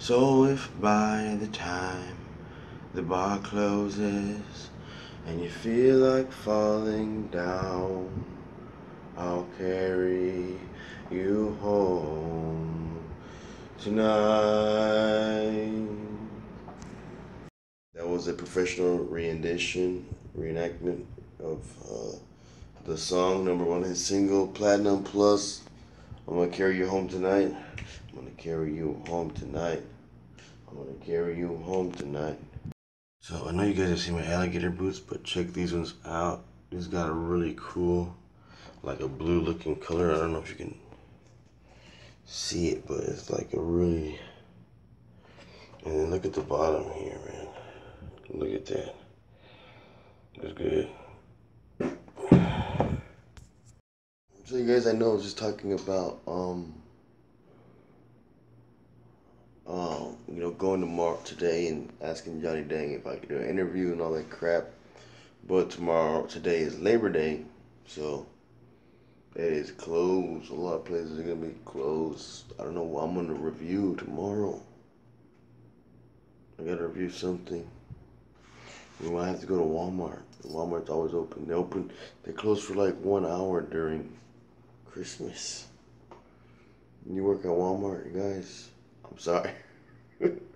So if by the time the bar closes and you feel like falling down, I'll carry you home tonight. That was a professional rendition, reenactment of uh, the song, number one hit single, Platinum Plus. I'm gonna carry you home tonight. I'm gonna carry you home tonight. I'm gonna carry you home tonight. So I know you guys have seen my alligator boots, but check these ones out. These got a really cool, like a blue looking color. I don't know if you can see it, but it's like a really, and then look at the bottom here, man. Look at that. That's good. So you guys, I know I was just talking about um, um, you know, going to Mark today and asking Johnny Dang if I could do an interview and all that crap. But tomorrow, today is Labor Day, so it is closed. A lot of places are gonna be closed. I don't know what I'm gonna review tomorrow. I gotta review something. We might have to go to Walmart. Walmart's always open. They open. They close for like one hour during Christmas. You work at Walmart, guys. I'm sorry.